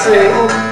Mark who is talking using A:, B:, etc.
A: 水。